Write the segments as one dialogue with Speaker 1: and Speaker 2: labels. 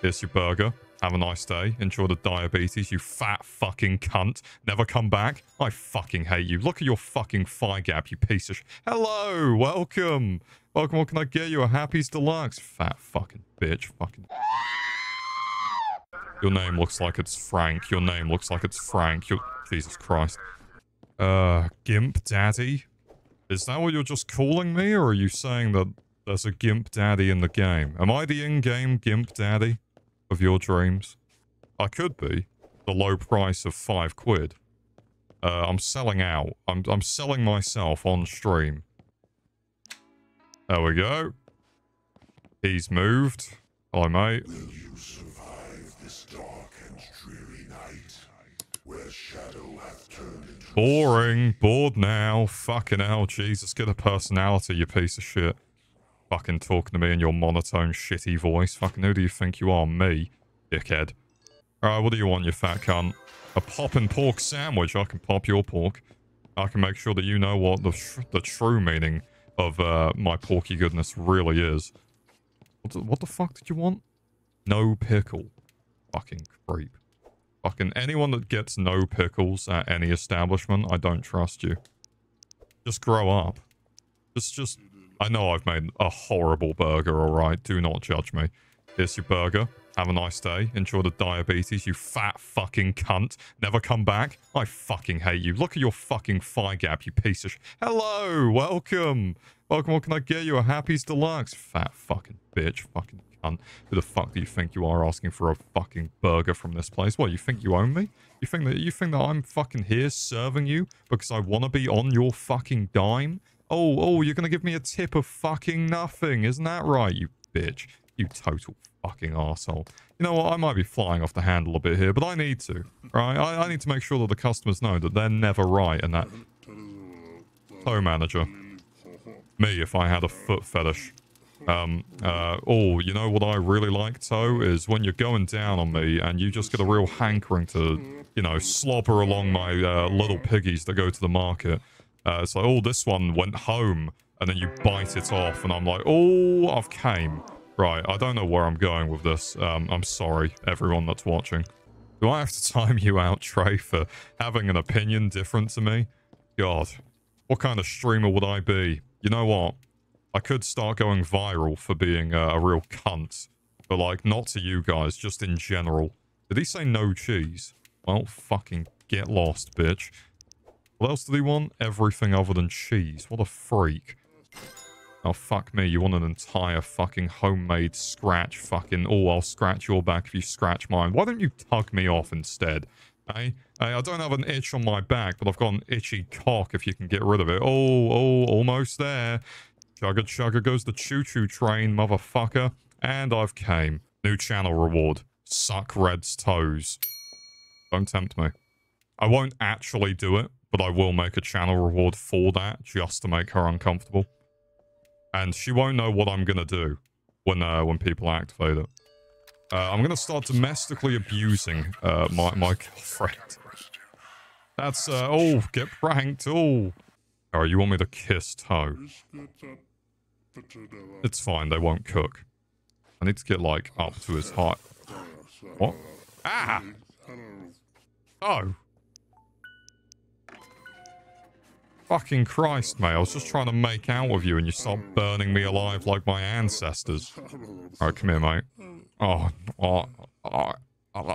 Speaker 1: Here's your burger. Have a nice day. Enjoy the diabetes, you fat fucking cunt. Never come back. I fucking hate you. Look at your fucking thigh gap, you piece of sh- Hello, welcome. Welcome, what can I get you? A Happy's Deluxe. Fat fucking bitch. Fucking... Your name looks like it's Frank. Your name looks like it's Frank. Your... Jesus Christ. Uh, Gimp Daddy? Is that what you're just calling me, or are you saying that there's a Gimp Daddy in the game? Am I the in-game Gimp Daddy of your dreams? I could be. The low price of five quid. Uh, I'm selling out. I'm, I'm selling myself on stream. There we go. He's moved. Hello, mate.
Speaker 2: Will you survive this dark and dreary night, where shadow hath turned into
Speaker 1: Boring. Bored now. Fucking hell, Jesus. Get a personality, you piece of shit. Fucking talking to me in your monotone, shitty voice. Fucking who do you think you are? Me? Dickhead. Alright, what do you want, you fat cunt? A poppin' pork sandwich. I can pop your pork. I can make sure that you know what the, tr the true meaning of uh, my porky goodness really is. What the, what the fuck did you want? No pickle. Fucking creep. Fucking anyone that gets no pickles at any establishment, I don't trust you. Just grow up. Just, just... I know I've made a horrible burger, alright? Do not judge me. Here's your burger. Have a nice day. Enjoy the diabetes, you fat fucking cunt. Never come back. I fucking hate you. Look at your fucking thigh gap, you piece of sh- Hello! Welcome! Welcome, what can I get you? A Happy's Deluxe? Fat fucking bitch. Fucking cunt. Who the fuck do you think you are asking for a fucking burger from this place? What, you think you own me? You think that you think that I'm fucking here serving you because I want to be on your fucking dime? Oh, oh, you're gonna give me a tip of fucking nothing, isn't that right, you bitch? You total fucking asshole. You know what? I might be flying off the handle a bit here, but I need to, right? I, I need to make sure that the customers know that they're never right and that toe manager, me, if I had a foot fetish. Um, uh, oh, you know what I really like, Toe, is when you're going down on me and you just get a real hankering to, you know, slobber along my uh, little piggies that go to the market. Uh, it's like, oh, this one went home, and then you bite it off, and I'm like, oh, I've came. Right, I don't know where I'm going with this. Um, I'm sorry, everyone that's watching. Do I have to time you out, Trey, for having an opinion different to me? God, what kind of streamer would I be? You know what? I could start going viral for being a real cunt. But, like, not to you guys, just in general. Did he say no cheese? Well, fucking get lost, bitch. What else did he want? Everything other than cheese. What a freak. Oh, fuck me. You want an entire fucking homemade scratch fucking... Oh, I'll scratch your back if you scratch mine. Why don't you tug me off instead? Hey, hey, I don't have an itch on my back, but I've got an itchy cock if you can get rid of it. Oh, oh, almost there. Chugga chugga goes the choo-choo train, motherfucker. And I've came. New channel reward. Suck Red's toes. Don't tempt me. I won't actually do it, but I will make a channel reward for that, just to make her uncomfortable. And she won't know what I'm gonna do when uh, when people activate it. Uh, I'm gonna start domestically abusing uh, my, my girlfriend. That's, uh, oh, get pranked, oh. Oh, you want me to kiss Toe? It's fine, they won't cook. I need to get, like, up to his height. What? Ah! Oh. Fucking Christ, mate. I was just trying to make out with you and you start burning me alive like my ancestors. Alright, come here, mate. Oh, oh, oh, oh,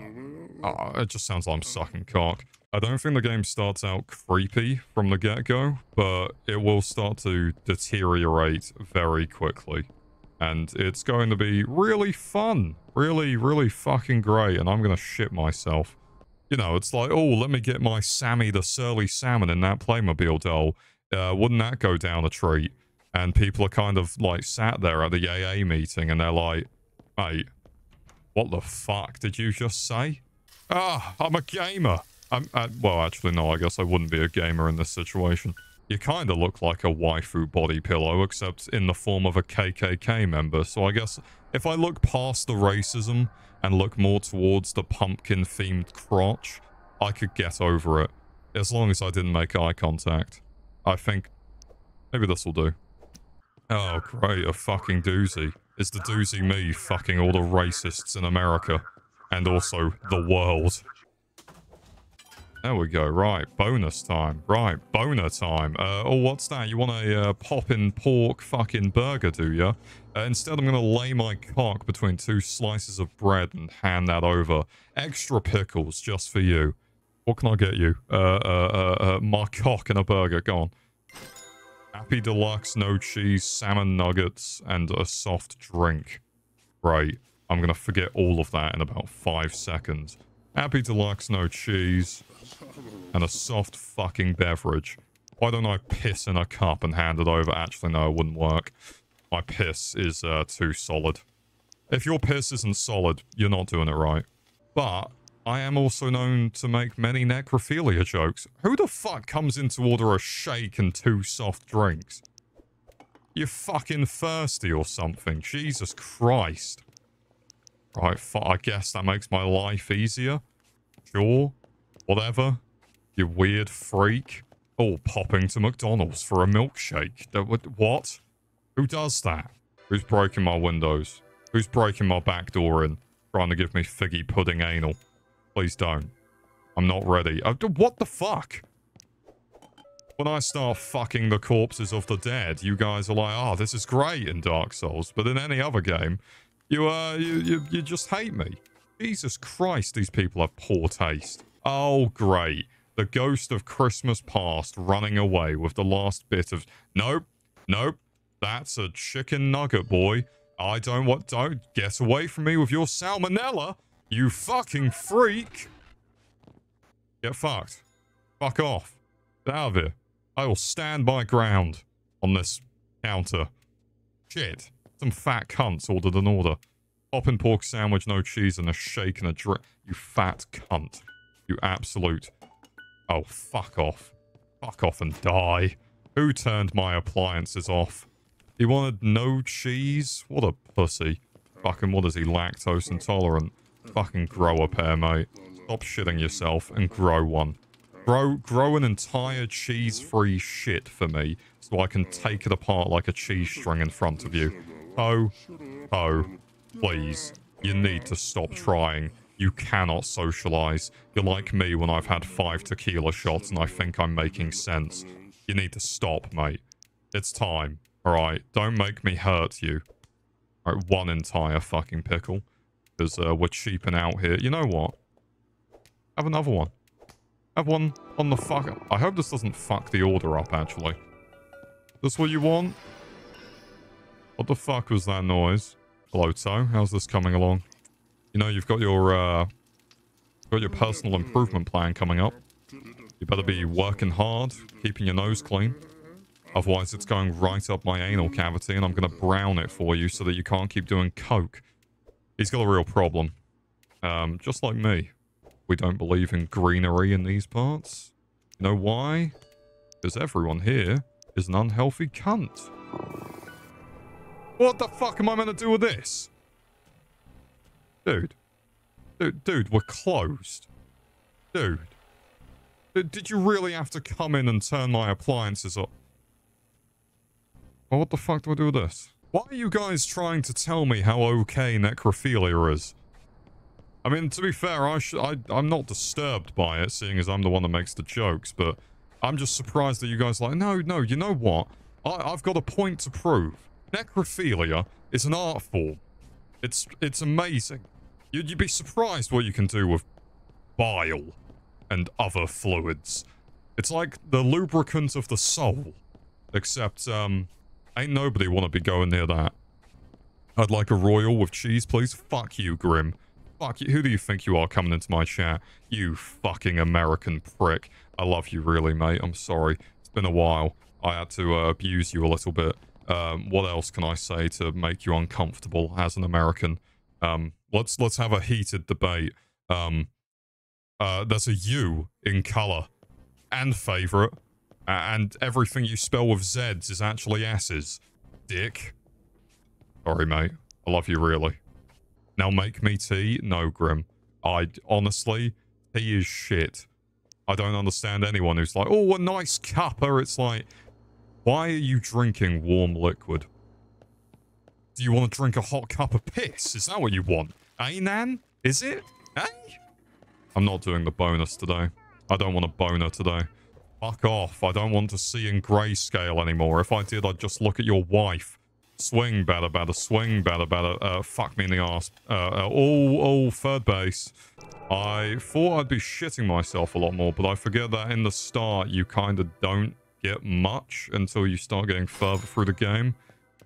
Speaker 1: oh, it just sounds like I'm sucking cock. I don't think the game starts out creepy from the get-go, but it will start to deteriorate very quickly. And it's going to be really fun. Really, really fucking great, and I'm gonna shit myself. You know, it's like, oh, let me get my Sammy the Surly Salmon in that Playmobil doll. Uh, wouldn't that go down a treat? And people are kind of, like, sat there at the AA meeting, and they're like, mate, what the fuck did you just say? Ah, I'm a gamer. I'm, uh, well, actually, no, I guess I wouldn't be a gamer in this situation. You kind of look like a waifu body pillow, except in the form of a KKK member, so I guess if I look past the racism and look more towards the pumpkin-themed crotch, I could get over it. As long as I didn't make eye contact. I think... Maybe this will do. Oh, great, a fucking doozy. is the doozy me fucking all the racists in America and also the world. There we go. Right, bonus time. Right, boner time. Uh, oh, what's that? You want a uh, poppin' pork fucking burger, do you? Uh, instead, I'm going to lay my cock between two slices of bread and hand that over. Extra pickles just for you. What can I get you? Uh, uh, uh, uh, my cock and a burger. Go on. Happy Deluxe, no cheese, salmon nuggets, and a soft drink. Right. I'm going to forget all of that in about five seconds. Happy Deluxe, no cheese, and a soft fucking beverage. Why don't I piss in a cup and hand it over? Actually, no, it wouldn't work. My piss is uh, too solid. If your piss isn't solid, you're not doing it right. But I am also known to make many necrophilia jokes. Who the fuck comes in to order a shake and two soft drinks? You're fucking thirsty or something. Jesus Christ. Right, I guess that makes my life easier. Sure. Whatever. You weird freak. Oh, popping to McDonald's for a milkshake. What? Who does that? Who's breaking my windows? Who's breaking my back door in? Trying to give me figgy pudding anal. Please don't. I'm not ready. Uh, what the fuck? When I start fucking the corpses of the dead, you guys are like, oh, this is great in Dark Souls. But in any other game, you, uh, you, you, you just hate me. Jesus Christ, these people have poor taste. Oh, great. The ghost of Christmas past running away with the last bit of... Nope. Nope. That's a chicken nugget, boy. I don't want... Don't get away from me with your salmonella. You fucking freak. Get fucked. Fuck off. Get out of here. I will stand my ground on this counter. Shit. Some fat cunts ordered an order. Poppin' pork sandwich, no cheese, and a shake and a drink. You fat cunt. You absolute... Oh, fuck off. Fuck off and die. Who turned my appliances off? He wanted no cheese? What a pussy. Fucking what is he, lactose intolerant? Fucking grow a pair, mate. Stop shitting yourself and grow one. Grow, grow an entire cheese-free shit for me so I can take it apart like a cheese string in front of you. Oh, oh, please. You need to stop trying. You cannot socialize. You're like me when I've had five tequila shots and I think I'm making sense. You need to stop, mate. It's time. Alright, don't make me hurt you. Alright, one entire fucking pickle. Because uh, we're cheaping out here. You know what? Have another one. Have one on the fuck... I hope this doesn't fuck the order up, actually. This what you want? What the fuck was that noise? Hello, To. How's this coming along? You know, you've got your, uh, got your personal improvement plan coming up. You better be working hard, keeping your nose clean. Otherwise, it's going right up my anal cavity, and I'm going to brown it for you so that you can't keep doing coke. He's got a real problem. Um, just like me. We don't believe in greenery in these parts. You know why? Because everyone here is an unhealthy cunt. What the fuck am I meant to do with this? Dude. Dude, dude, we're closed. Dude. Did you really have to come in and turn my appliances up? Well, what the fuck do I do with this? Why are you guys trying to tell me how okay necrophilia is? I mean, to be fair, I, I I'm not disturbed by it, seeing as I'm the one that makes the jokes, but I'm just surprised that you guys like, no, no, you know what? I, I've got a point to prove. Necrophilia is an art form. It's it's amazing. You'd, you'd be surprised what you can do with bile and other fluids. It's like the lubricant of the soul. Except, um, ain't nobody want to be going near that. I'd like a royal with cheese, please. Fuck you, Grim. Fuck you. Who do you think you are coming into my chat? You fucking American prick. I love you really, mate. I'm sorry. It's been a while. I had to uh, abuse you a little bit. Um, what else can I say to make you uncomfortable as an American? Um, let's let's have a heated debate. Um, uh, there's a U in color and favorite, and everything you spell with Z's is actually S's. Dick. Sorry, mate. I love you really. Now make me tea. No, Grim. I honestly, tea is shit. I don't understand anyone who's like, oh, a nice cuppa. It's like, why are you drinking warm liquid? Do you want to drink a hot cup of piss? Is that what you want? Eh, Nan? Is it? Eh? I'm not doing the bonus today. I don't want a boner today. Fuck off. I don't want to see in grayscale anymore. If I did, I'd just look at your wife. Swing, batter, batter, swing, batter, batter. Uh, fuck me in the ass. Uh, uh, oh, oh, third base. I thought I'd be shitting myself a lot more, but I forget that in the start, you kind of don't get much until you start getting further through the game.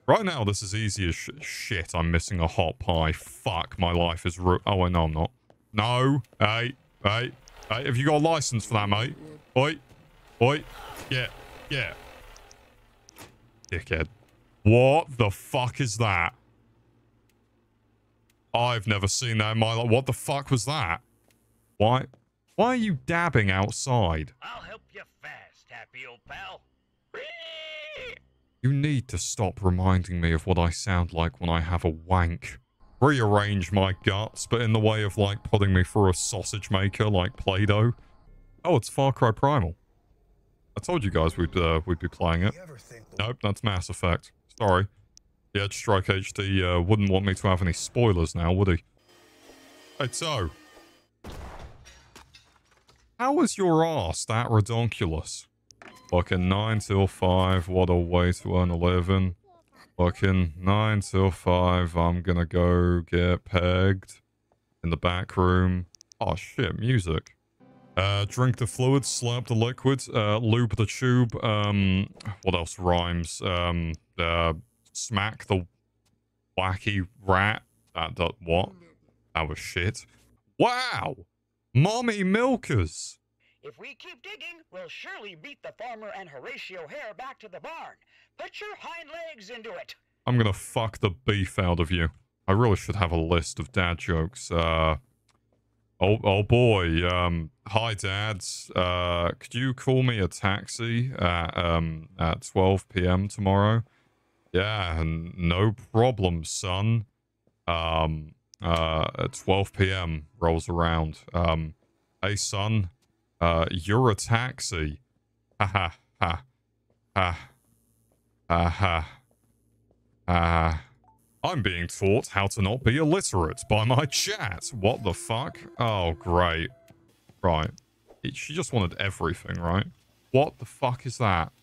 Speaker 1: Right now, this is easy as sh shit. I'm missing a hot pie. Fuck, my life is ru- Oh, wait, no, I'm not. No. Hey, hey, hey, have you got a license for that, mate? Oi, oi, yeah, yeah. Dickhead. What the fuck is that? I've never seen that in my life. What the fuck was that? Why? Why are you dabbing outside?
Speaker 3: I'll help you fast, happy old pal.
Speaker 1: You need to stop reminding me of what I sound like when I have a wank. Rearrange my guts, but in the way of like putting me through a sausage maker like Play-Doh. Oh, it's Far Cry Primal. I told you guys we'd uh, we'd be playing it. Nope, that's Mass Effect. Sorry. The Edge Strike HD uh, wouldn't want me to have any spoilers now, would he? Hey, so. How was your ass that redonkulous? Fucking 9 till 5, what a way to earn a living. Fucking 9 till 5, I'm gonna go get pegged in the back room. Oh shit, music. Uh, drink the fluid, slap the liquid, uh, lube the tube, um, what else rhymes? Um, uh, smack the wacky rat. That, that, what? That was shit. Wow! Mommy milkers!
Speaker 3: If we keep digging, we'll surely beat the farmer and Horatio Hare back to the barn. Put your hind legs into it.
Speaker 1: I'm gonna fuck the beef out of you. I really should have a list of dad jokes. Uh, oh, oh boy. Um, hi, dads. Uh, could you call me a taxi at um at 12 p.m. tomorrow? Yeah, no problem, son. Um, uh, at 12 p.m. rolls around. Um, hey, son. Uh, you're a taxi. Ha ha ha. Ha. Ha ha. Ah. I'm being taught how to not be illiterate by my chat. What the fuck? Oh, great. Right. It, she just wanted everything, right? What the fuck is that?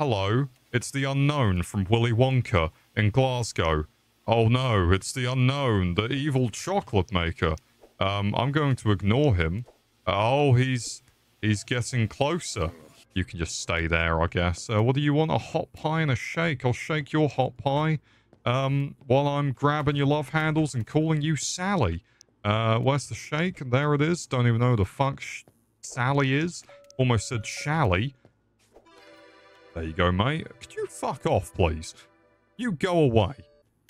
Speaker 1: Hello? It's the unknown from Willy Wonka in Glasgow. Oh no, it's the unknown, the evil chocolate maker. Um, I'm going to ignore him. Oh, he's he's getting closer. You can just stay there, I guess. Uh, what do you want? A hot pie and a shake? I'll shake your hot pie um, while I'm grabbing your love handles and calling you Sally. Uh, where's the shake? There it is. Don't even know who the fuck Sally is. Almost said Shally. There you go, mate. Could you fuck off, please? You go away.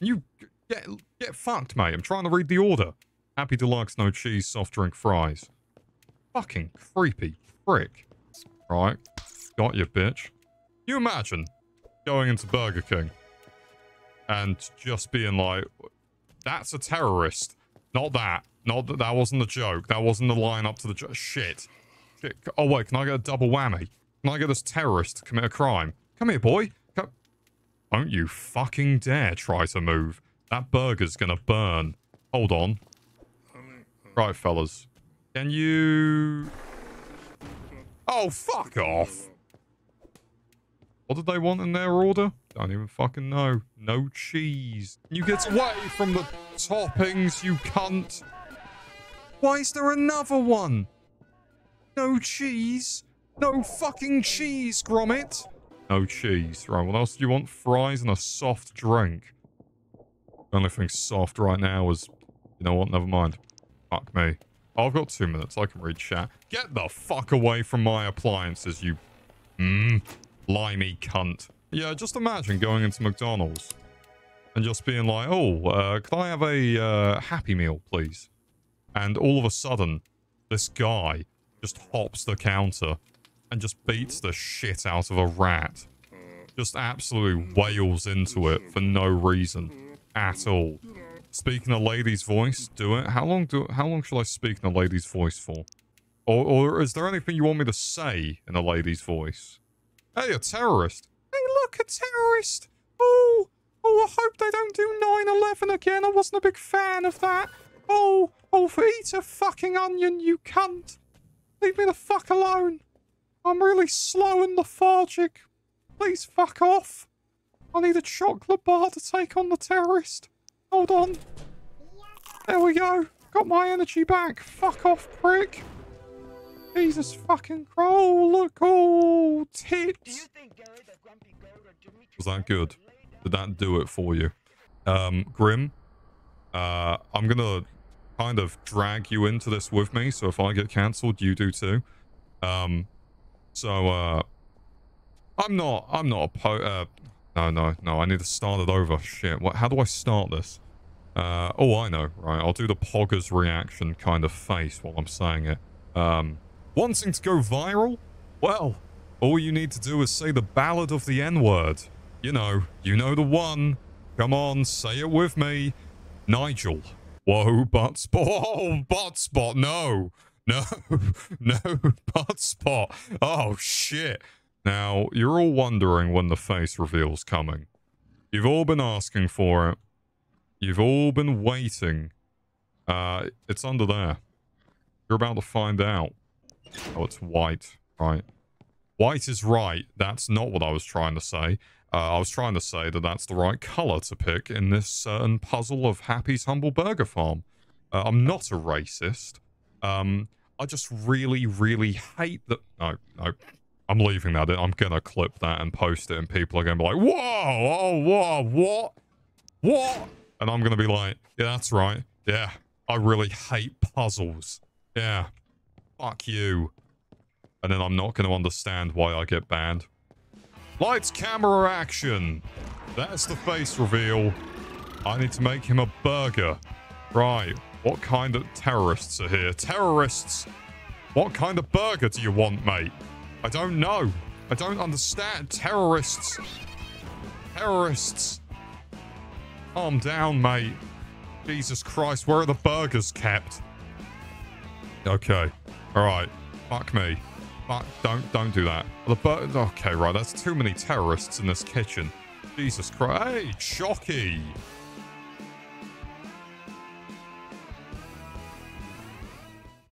Speaker 1: You get get fucked, mate. I'm trying to read the order. Happy deluxe, no cheese, soft drink, fries. Fucking creepy prick. Right. Got you, bitch. You imagine going into Burger King and just being like, that's a terrorist. Not that. Not that. That wasn't the joke. That wasn't the line up to the joke. Shit. Shit. Oh, wait. Can I get a double whammy? Can I get this terrorist to commit a crime? Come here, boy. Come. Don't you fucking dare try to move. That burger's gonna burn. Hold on. Right, fellas. Can you... Oh, fuck off. What did they want in their order? Don't even fucking know. No cheese. You get away from the toppings, you cunt. Why is there another one? No cheese. No fucking cheese, Gromit. No cheese. Right, what else do you want? Fries and a soft drink. The only thing soft right now is... You know what? Never mind. Fuck me. I've got two minutes. I can read chat. Get the fuck away from my appliances, you... Mmm. Limey cunt. Yeah, just imagine going into McDonald's and just being like, oh, uh, can I have a uh, Happy Meal, please? And all of a sudden, this guy just hops the counter and just beats the shit out of a rat. Just absolutely wails into it for no reason at all. Speaking a lady's voice, do it. How long do how long shall I speak in a lady's voice for? Or, or is there anything you want me to say in a lady's voice? Hey, a terrorist. Hey, look, a terrorist. Oh, Oh, I hope they don't do 9-11 again. I wasn't a big fan of that. Oh, oh, eat a fucking onion, you cunt. Leave me the fuck alone. I'm really slow and lethargic. Please fuck off. I need a chocolate bar to take on the terrorist. Hold on. There we go. Got my energy back. Fuck off, prick. Jesus fucking Christ. Oh, look. Oh,
Speaker 3: Do you
Speaker 1: tits.
Speaker 3: think Gary the Grumpy Goat or Dimitri
Speaker 1: Was that good? Did that do it for you? Um, Grim, uh, I'm gonna kind of drag you into this with me, so if I get cancelled, you do too. Um, so, uh, I'm not, I'm not a po- uh, no, no, no, I need to start it over. Shit, what, how do I start this? Uh, oh, I know, right, I'll do the Poggers reaction kind of face while I'm saying it. Um, wanting to go viral? Well, all you need to do is say the ballad of the N-word. You know, you know the one. Come on, say it with me. Nigel. Whoa, butt spot. Oh, butt spot. No. No. No, butt spot. Oh, shit. Now, you're all wondering when the face reveal's coming. You've all been asking for it. You've all been waiting. Uh, it's under there. You're about to find out. Oh, it's white. Right. White is right. That's not what I was trying to say. Uh, I was trying to say that that's the right color to pick in this certain puzzle of Happy's Humble Burger Farm. Uh, I'm not a racist. Um, I just really, really hate that. No, no. I'm leaving that. I'm gonna clip that and post it, and people are gonna be like, "Whoa! Oh, whoa! What? What?" And I'm gonna be like, "Yeah, that's right. Yeah, I really hate puzzles. Yeah, fuck you." And then I'm not gonna understand why I get banned. Lights, camera, action. That's the face reveal. I need to make him a burger. Right. What kind of terrorists are here? Terrorists! What kind of burger do you want, mate? I don't know. I don't understand. Terrorists. Terrorists. Calm down, mate. Jesus Christ, where are the burgers kept? Okay. Alright. Fuck me. Fuck, don't don't do that. The bur- Okay, right, that's too many terrorists in this kitchen. Jesus Christ. Hey, Chocky.